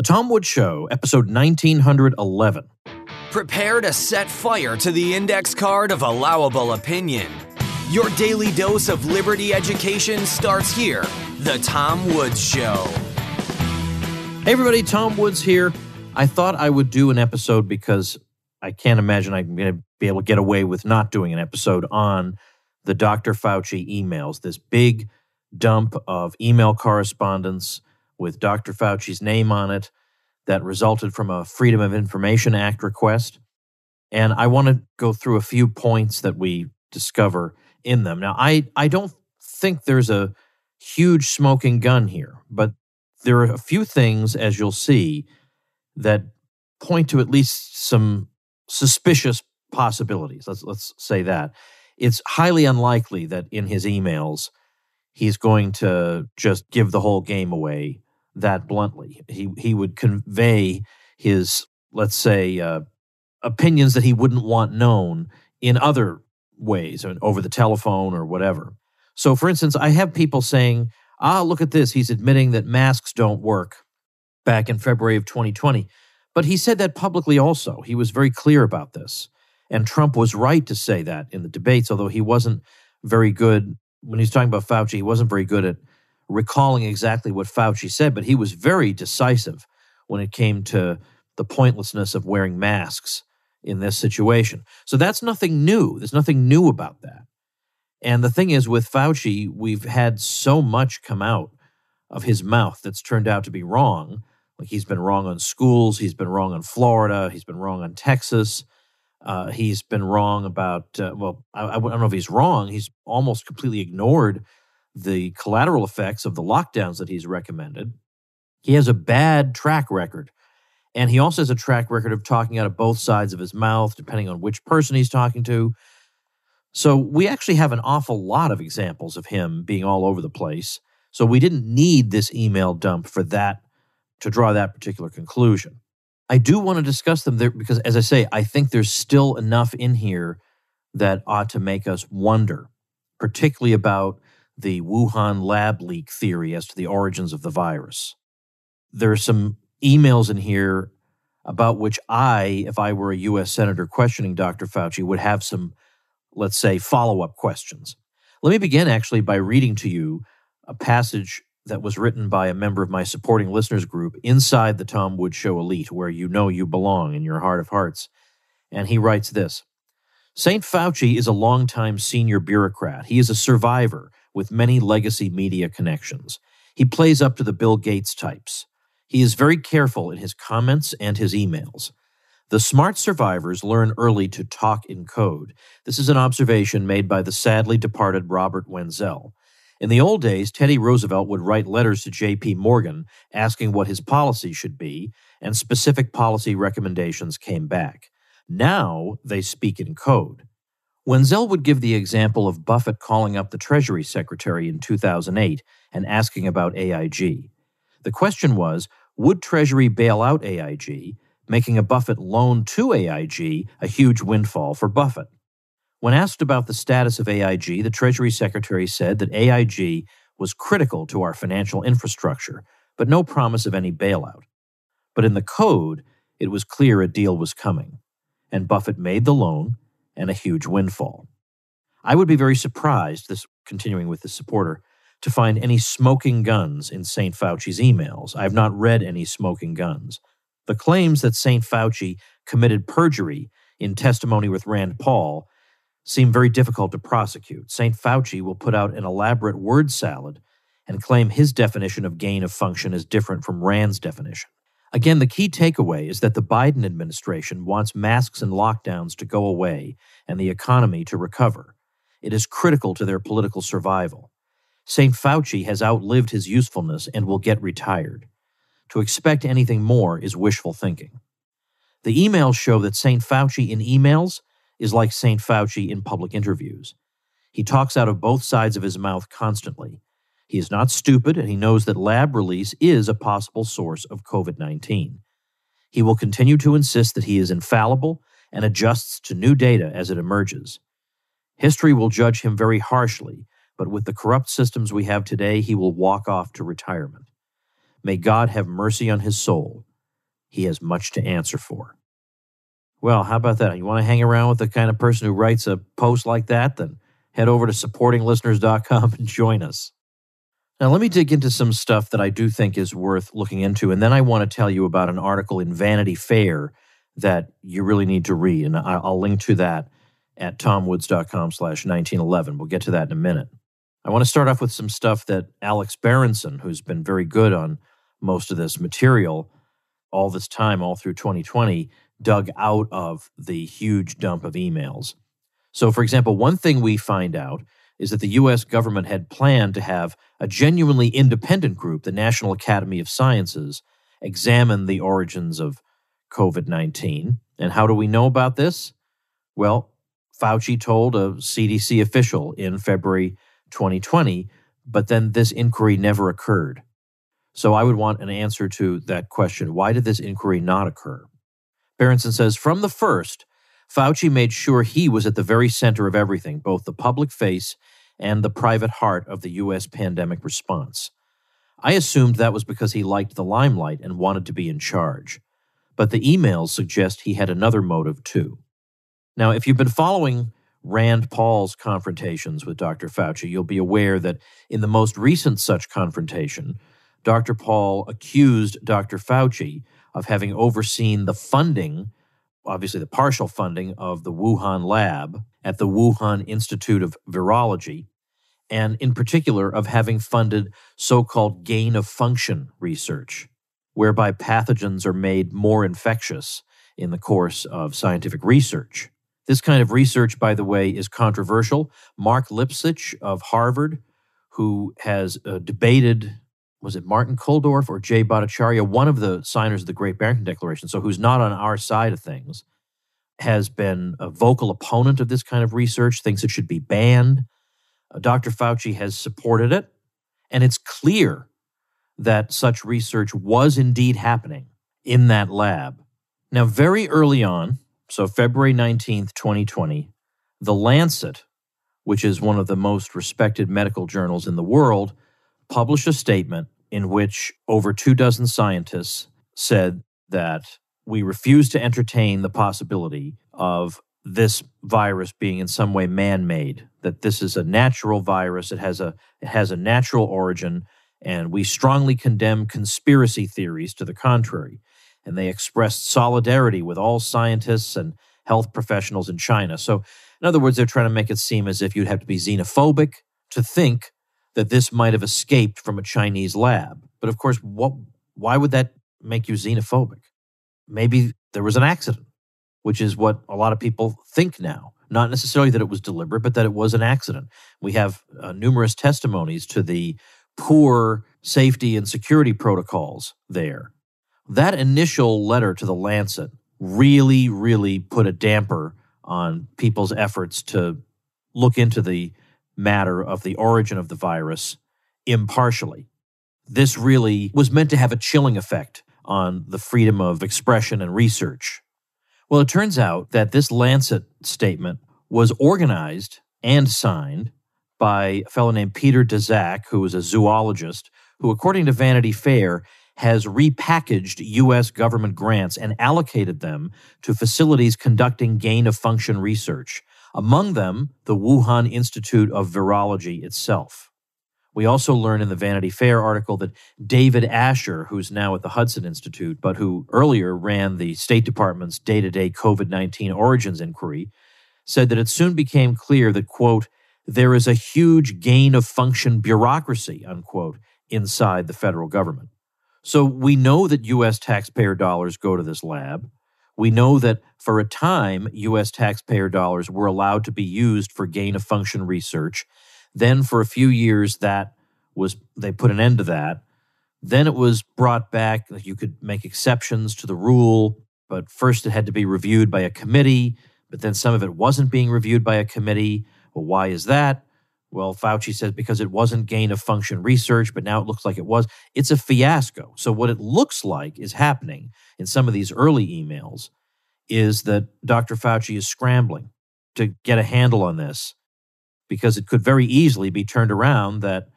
The Tom Woods Show, episode 1911. Prepare to set fire to the index card of allowable opinion. Your daily dose of liberty education starts here. The Tom Woods Show. Hey, everybody, Tom Woods here. I thought I would do an episode because I can't imagine I'm going to be able to get away with not doing an episode on the Dr. Fauci emails, this big dump of email correspondence with Dr. Fauci's name on it that resulted from a Freedom of Information Act request. And I want to go through a few points that we discover in them. Now, I, I don't think there's a huge smoking gun here, but there are a few things, as you'll see, that point to at least some suspicious possibilities. Let's let's say that. It's highly unlikely that in his emails he's going to just give the whole game away that bluntly. He he would convey his let's say uh, opinions that he wouldn't want known in other ways, over the telephone or whatever. So, for instance, I have people saying, "Ah, look at this. He's admitting that masks don't work." Back in February of 2020, but he said that publicly also. He was very clear about this, and Trump was right to say that in the debates. Although he wasn't very good when he's talking about Fauci, he wasn't very good at recalling exactly what Fauci said, but he was very decisive when it came to the pointlessness of wearing masks in this situation. So that's nothing new. There's nothing new about that. And the thing is, with Fauci, we've had so much come out of his mouth that's turned out to be wrong. Like he's been wrong on schools, he's been wrong on Florida, he's been wrong on Texas. Uh, he's been wrong about, uh, well, I, I don't know if he's wrong. He's almost completely ignored the collateral effects of the lockdowns that he's recommended. He has a bad track record. And he also has a track record of talking out of both sides of his mouth, depending on which person he's talking to. So we actually have an awful lot of examples of him being all over the place. So we didn't need this email dump for that to draw that particular conclusion. I do want to discuss them there because, as I say, I think there's still enough in here that ought to make us wonder, particularly about the Wuhan lab leak theory as to the origins of the virus. There are some emails in here about which I, if I were a U.S. Senator questioning Dr. Fauci, would have some, let's say, follow up questions. Let me begin actually by reading to you a passage that was written by a member of my supporting listeners group inside the Tom Woods Show Elite, where you know you belong in your heart of hearts. And he writes this St. Fauci is a longtime senior bureaucrat. He is a survivor with many legacy media connections. He plays up to the Bill Gates types. He is very careful in his comments and his emails. The smart survivors learn early to talk in code. This is an observation made by the sadly departed Robert Wenzel. In the old days, Teddy Roosevelt would write letters to J.P. Morgan asking what his policy should be, and specific policy recommendations came back. Now they speak in code. Wenzel would give the example of Buffett calling up the Treasury Secretary in 2008 and asking about AIG. The question was Would Treasury bail out AIG, making a Buffett loan to AIG a huge windfall for Buffett? When asked about the status of AIG, the Treasury Secretary said that AIG was critical to our financial infrastructure, but no promise of any bailout. But in the code, it was clear a deal was coming, and Buffett made the loan and a huge windfall. I would be very surprised, this continuing with the supporter, to find any smoking guns in St. Fauci's emails. I have not read any smoking guns. The claims that St. Fauci committed perjury in testimony with Rand Paul seem very difficult to prosecute. St. Fauci will put out an elaborate word salad and claim his definition of gain of function is different from Rand's definition. Again, the key takeaway is that the Biden administration wants masks and lockdowns to go away and the economy to recover. It is critical to their political survival. St. Fauci has outlived his usefulness and will get retired. To expect anything more is wishful thinking. The emails show that St. Fauci in emails is like St. Fauci in public interviews. He talks out of both sides of his mouth constantly. He is not stupid, and he knows that lab release is a possible source of COVID 19. He will continue to insist that he is infallible and adjusts to new data as it emerges. History will judge him very harshly, but with the corrupt systems we have today, he will walk off to retirement. May God have mercy on his soul. he has much to answer for. Well, how about that? You want to hang around with the kind of person who writes a post like that? Then head over to supportinglisteners.com and join us. Now, let me dig into some stuff that I do think is worth looking into, and then I want to tell you about an article in Vanity Fair that you really need to read, and I'll link to that at tomwoods.com slash 1911. We'll get to that in a minute. I want to start off with some stuff that Alex Berenson, who's been very good on most of this material all this time, all through 2020, dug out of the huge dump of emails. So, for example, one thing we find out is that the US government had planned to have a genuinely independent group, the National Academy of Sciences, examine the origins of COVID 19. And how do we know about this? Well, Fauci told a CDC official in February 2020, but then this inquiry never occurred. So I would want an answer to that question. Why did this inquiry not occur? Berenson says from the first, Fauci made sure he was at the very center of everything, both the public face and the private heart of the U.S. pandemic response. I assumed that was because he liked the limelight and wanted to be in charge. But the emails suggest he had another motive too. Now, if you've been following Rand Paul's confrontations with Dr. Fauci, you'll be aware that in the most recent such confrontation, Dr. Paul accused Dr. Fauci of having overseen the funding, obviously the partial funding, of the Wuhan lab at the Wuhan Institute of Virology, and in particular of having funded so called gain of function research, whereby pathogens are made more infectious in the course of scientific research. This kind of research, by the way, is controversial. Mark Lipsitch of Harvard, who has uh, debated, was it Martin Kulldorff or Jay Bhattacharya, one of the signers of the Great Barrington Declaration, so who's not on our side of things, has been a vocal opponent of this kind of research, thinks it should be banned. Dr. Fauci has supported it, and it's clear that such research was indeed happening in that lab. Now, very early on, so, February 19th, 2020, The Lancet, which is one of the most respected medical journals in the world, published a statement in which over two dozen scientists said that we refuse to entertain the possibility of this virus being in some way man-made that this is a natural virus it has a it has a natural origin and we strongly condemn conspiracy theories to the contrary and they expressed solidarity with all scientists and health professionals in China. So, in other words, they're trying to make it seem as if you'd have to be xenophobic to think that this might have escaped from a Chinese lab. But of course, what, why would that make you xenophobic? Maybe there was an accident, which is what a lot of people think now. Not necessarily that it was deliberate, but that it was an accident. We have uh, numerous testimonies to the poor safety and security protocols there that initial letter to the Lancet really, really put a damper on people's efforts to look into the matter of the origin of the virus impartially. This really was meant to have a chilling effect on the freedom of expression and research. Well, it turns out that this Lancet statement was organized and signed by a fellow named Peter Daszak, who was a zoologist, who, according to Vanity Fair, has repackaged U.S. government grants and allocated them to facilities conducting gain of function research, among them the Wuhan Institute of Virology itself. We also learn in the Vanity Fair article that David Asher, who's now at the Hudson Institute, but who earlier ran the State Department's day to day COVID 19 origins inquiry, said that it soon became clear that, quote, there is a huge gain of function bureaucracy, unquote, inside the federal government. So we know that U.S. taxpayer dollars go to this lab. We know that for a time, U.S. taxpayer dollars were allowed to be used for gain of function research. Then, for a few years, that was they put an end to that. Then it was brought back. You could make exceptions to the rule, but first it had to be reviewed by a committee. But then some of it wasn't being reviewed by a committee. Well, why is that? Well, Fauci says because it wasn't gain of function research, but now it looks like it was. It's a fiasco. So, what it looks like is happening in some of these early emails is that Dr. Fauci is scrambling to get a handle on this because it could very easily be turned around that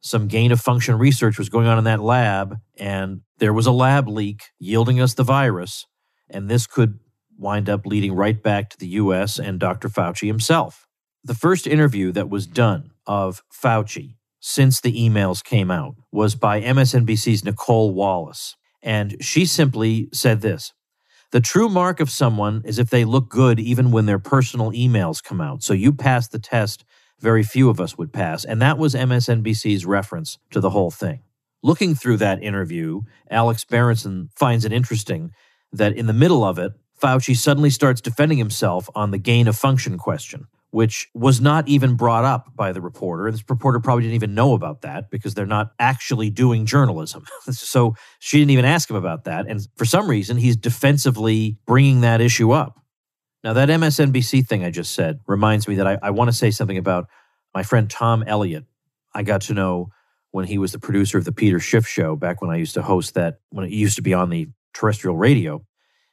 some gain of function research was going on in that lab, and there was a lab leak yielding us the virus. And this could wind up leading right back to the US and Dr. Fauci himself. The first interview that was done of Fauci since the emails came out was by MSNBC's Nicolle Wallace. And she simply said this The true mark of someone is if they look good even when their personal emails come out. So you pass the test very few of us would pass. And that was MSNBC's reference to the whole thing. Looking through that interview, Alex Berenson finds it interesting that in the middle of it, Fauci suddenly starts defending himself on the gain of function question, which was not even brought up by the reporter. This reporter probably didn't even know about that because they're not actually doing journalism. so she didn't even ask him about that. And for some reason, he's defensively bringing that issue up. Now, that MSNBC thing I just said reminds me that I, I want to say something about my friend Tom Elliott. I got to know when he was the producer of the Peter Schiff show back when I used to host that, when it used to be on the terrestrial radio.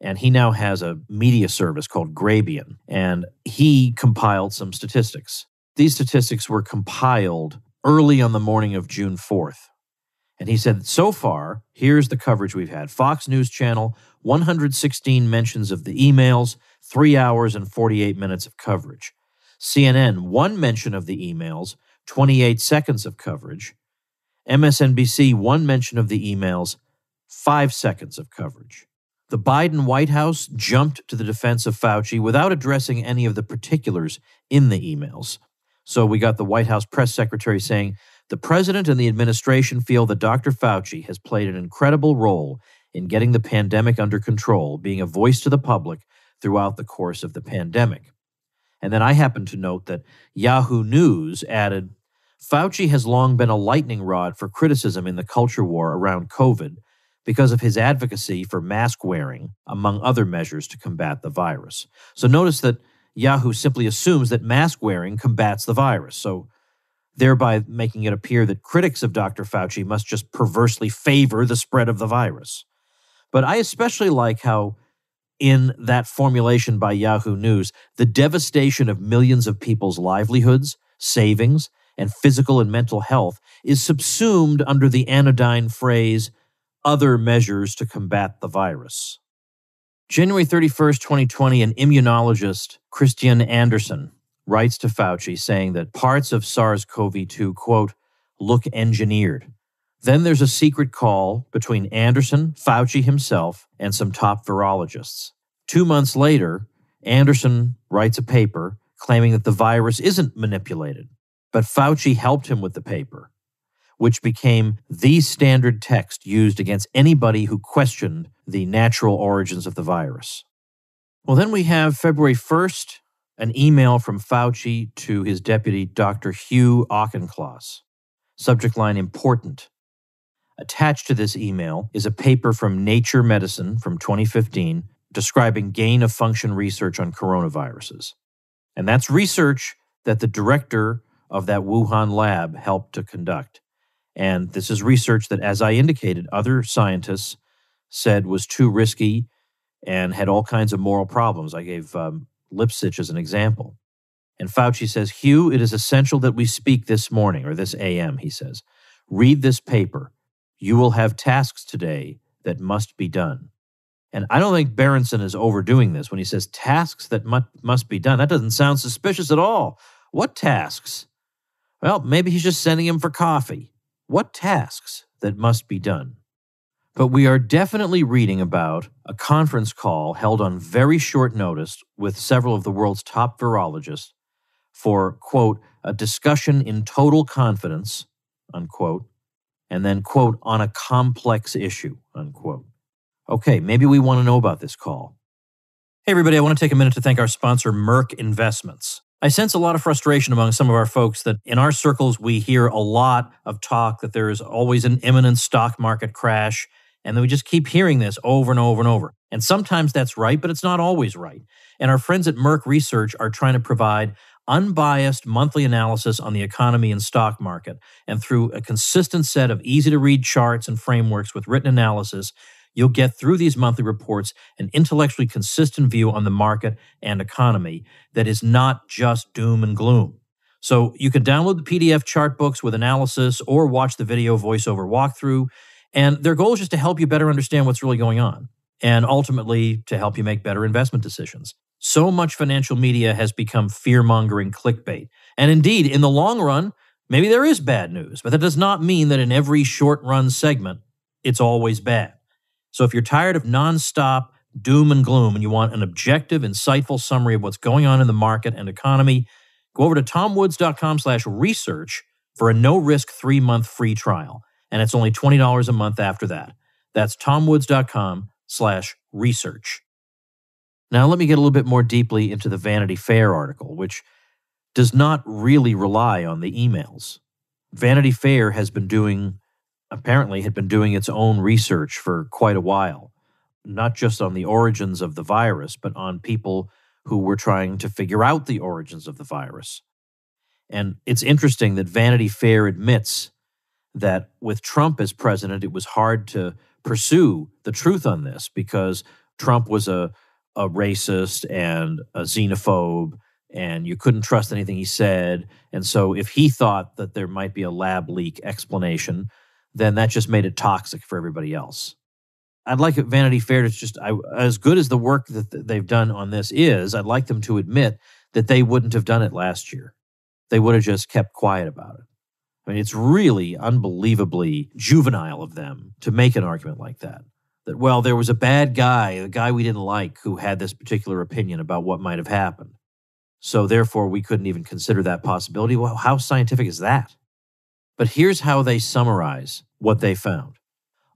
And he now has a media service called Grabien, and he compiled some statistics. These statistics were compiled early on the morning of June 4th. And he said, so far, here's the coverage we've had Fox News Channel, 116 mentions of the emails, three hours and 48 minutes of coverage. CNN, one mention of the emails, 28 seconds of coverage. MSNBC, one mention of the emails, five seconds of coverage. The Biden White House jumped to the defense of Fauci without addressing any of the particulars in the emails. So we got the White House press secretary saying the president and the administration feel that Dr. Fauci has played an incredible role in getting the pandemic under control, being a voice to the public throughout the course of the pandemic. And then I happen to note that Yahoo News added Fauci has long been a lightning rod for criticism in the culture war around COVID because of his advocacy for mask wearing, among other measures to combat the virus. So notice that Yahoo simply assumes that mask wearing combats the virus. So thereby making it appear that critics of Dr. Fauci must just perversely favor the spread of the virus. But I especially like how in that formulation by Yahoo News, the devastation of millions of people's livelihoods, savings, and physical and mental health is subsumed under the anodyne phrase, other measures to combat the virus. January 31st, 2020, an immunologist, Kristian Andersen, writes to Fauci saying that parts of SARS CoV 2, quote, look engineered. Then there's a secret call between Andersen, Fauci himself, and some top virologists. Two months later, Andersen writes a paper claiming that the virus isn't manipulated, but Fauci helped him with the paper, which became the standard text used against anybody who questioned the natural origins of the virus. Well, then we have February 1st, an email from Fauci to his deputy, Dr. Hugh Auchincloss. Subject line important. Attached to this email is a paper from Nature Medicine from 2015 describing gain of function research on coronaviruses. And that's research that the director of that Wuhan lab helped to conduct. And this is research that, as I indicated, other scientists said was too risky and had all kinds of moral problems. I gave um, Lipsitch as an example. And Fauci says, Hugh, it is essential that we speak this morning or this AM, he says. Read this paper. You will have tasks today that must be done. And I don't think Berenson is overdoing this when he says tasks that mu- must be done. That doesn't sound suspicious at all. What tasks? Well, maybe he's just sending him for coffee. What tasks that must be done? But we are definitely reading about a conference call held on very short notice with several of the world's top virologists for, quote, a discussion in total confidence, unquote, and then, quote, on a complex issue, unquote. Okay, maybe we want to know about this call. Hey, everybody, I want to take a minute to thank our sponsor, Merck Investments. I sense a lot of frustration among some of our folks that in our circles, we hear a lot of talk that there is always an imminent stock market crash. And then we just keep hearing this over and over and over. And sometimes that's right, but it's not always right. And our friends at Merck Research are trying to provide unbiased monthly analysis on the economy and stock market. And through a consistent set of easy to read charts and frameworks with written analysis, you'll get through these monthly reports an intellectually consistent view on the market and economy that is not just doom and gloom. So you can download the PDF chart books with analysis or watch the video voiceover walkthrough. And their goal is just to help you better understand what's really going on and ultimately to help you make better investment decisions. So much financial media has become fear mongering clickbait. And indeed, in the long run, maybe there is bad news, but that does not mean that in every short run segment, it's always bad. So if you're tired of nonstop doom and gloom and you want an objective, insightful summary of what's going on in the market and economy, go over to tomwoods.com slash research for a no-risk three-month free trial. And it's only $20 a month after that. That's tomwoods.com slash research. Now let me get a little bit more deeply into the Vanity Fair article, which does not really rely on the emails. Vanity Fair has been doing, apparently, had been doing its own research for quite a while, not just on the origins of the virus, but on people who were trying to figure out the origins of the virus. And it's interesting that Vanity Fair admits that with Trump as president, it was hard to pursue the truth on this because Trump was a, a racist and a xenophobe, and you couldn't trust anything he said. And so, if he thought that there might be a lab leak explanation, then that just made it toxic for everybody else. I'd like Vanity Fair to just, I, as good as the work that they've done on this is, I'd like them to admit that they wouldn't have done it last year. They would have just kept quiet about it. I mean, it's really unbelievably juvenile of them to make an argument like that. That, well, there was a bad guy, a guy we didn't like, who had this particular opinion about what might have happened. So therefore, we couldn't even consider that possibility. Well, how scientific is that? But here's how they summarize what they found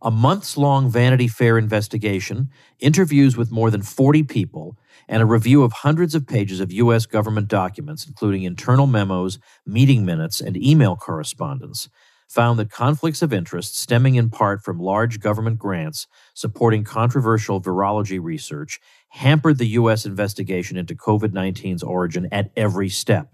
a months long Vanity Fair investigation, interviews with more than 40 people, and a review of hundreds of pages of U.S. government documents, including internal memos, meeting minutes, and email correspondence, found that conflicts of interest stemming in part from large government grants supporting controversial virology research hampered the U.S. investigation into COVID 19's origin at every step.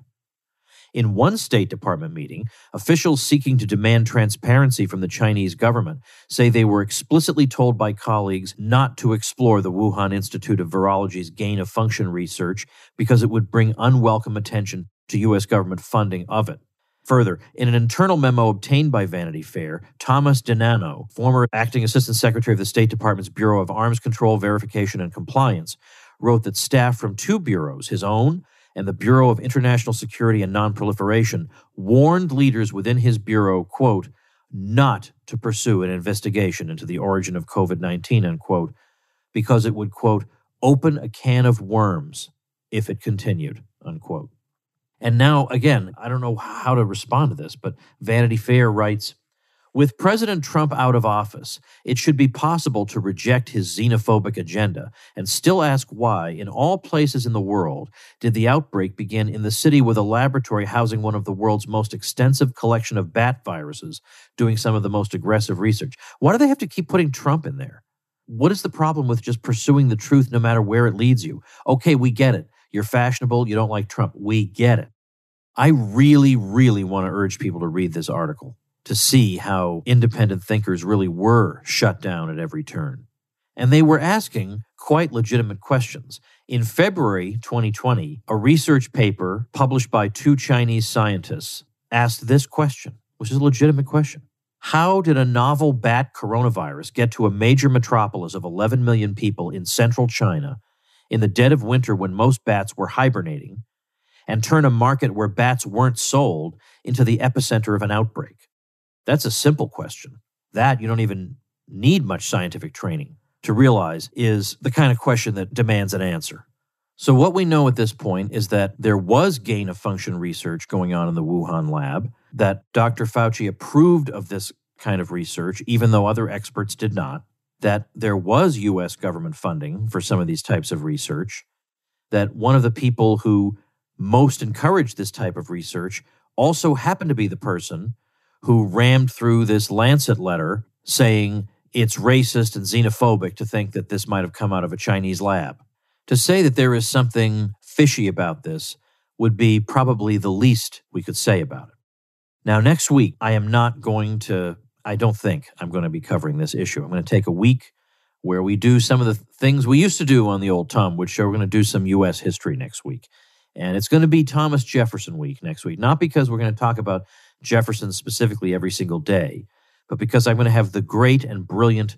In one State Department meeting, officials seeking to demand transparency from the Chinese government say they were explicitly told by colleagues not to explore the Wuhan Institute of Virology's gain of function research because it would bring unwelcome attention to U.S. government funding of it. Further, in an internal memo obtained by Vanity Fair, Thomas DiNanno, former acting assistant secretary of the State Department's Bureau of Arms Control, Verification, and Compliance, wrote that staff from two bureaus, his own and the Bureau of International Security and Nonproliferation warned leaders within his bureau, quote, not to pursue an investigation into the origin of COVID 19, unquote, because it would, quote, open a can of worms if it continued, unquote. And now, again, I don't know how to respond to this, but Vanity Fair writes with President Trump out of office, it should be possible to reject his xenophobic agenda and still ask why, in all places in the world, did the outbreak begin in the city with a laboratory housing one of the world's most extensive collection of bat viruses, doing some of the most aggressive research? Why do they have to keep putting Trump in there? What is the problem with just pursuing the truth no matter where it leads you? Okay, we get it. You're fashionable. You don't like Trump. We get it. I really, really want to urge people to read this article to see how independent thinkers really were shut down at every turn. And they were asking quite legitimate questions. In February 2020, a research paper published by two Chinese scientists asked this question, which is a legitimate question. How did a novel bat coronavirus get to a major metropolis of 11 million people in central China in the dead of winter when most bats were hibernating and turn a market where bats weren't sold into the epicenter of an outbreak? That's a simple question. That you don't even need much scientific training to realize is the kind of question that demands an answer. So, what we know at this point is that there was gain of function research going on in the Wuhan lab, that Dr. Fauci approved of this kind of research, even though other experts did not, that there was US government funding for some of these types of research, that one of the people who most encouraged this type of research also happened to be the person who rammed through this Lancet letter saying it's racist and xenophobic to think that this might have come out of a Chinese lab. To say that there is something fishy about this would be probably the least we could say about it. Now, next week, I am not going to, I don't think I'm going to be covering this issue. I'm going to take a week where we do some of the things we used to do on the old Tom Woods show. We're going to do some U.S. history next week. And it's going to be Thomas Jefferson week next week, not because we're going to talk about Jefferson specifically every single day, but because I'm going to have the great and brilliant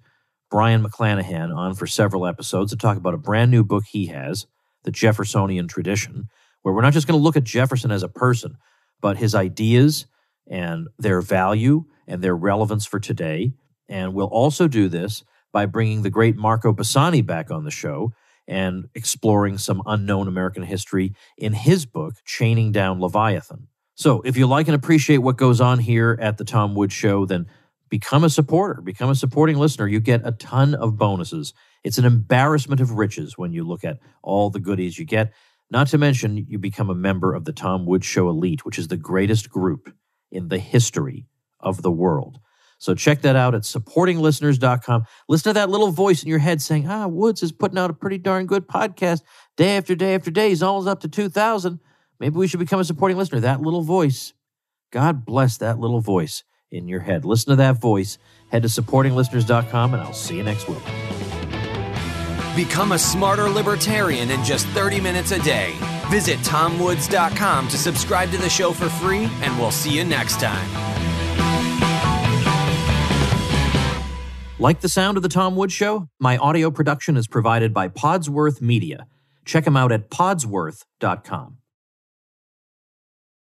Brion McClanahan on for several episodes to talk about a brand new book he has, The Jeffersonian Tradition, where we're not just going to look at Jefferson as a person, but his ideas and their value and their relevance for today. And we'll also do this by bringing the great Marco Bassani back on the show and exploring some unknown American history in his book, Chaining Down Leviathan. So, if you like and appreciate what goes on here at the Tom Woods Show, then become a supporter, become a supporting listener. You get a ton of bonuses. It's an embarrassment of riches when you look at all the goodies you get. Not to mention, you become a member of the Tom Woods Show Elite, which is the greatest group in the history of the world. So check that out at supportinglisteners.com. Listen to that little voice in your head saying, ah, Woods is putting out a pretty darn good podcast day after day after day. He's almost up to 2,000. Maybe we should become a supporting listener. That little voice, God bless that little voice in your head. Listen to that voice. Head to supportinglisteners.com, and I'll see you next week. Become a smarter libertarian in just 30 minutes a day. Visit tomwoods.com to subscribe to the show for free, and we'll see you next time. Like the sound of The Tom Woods Show? My audio production is provided by Podsworth Media. Check them out at podsworth.com.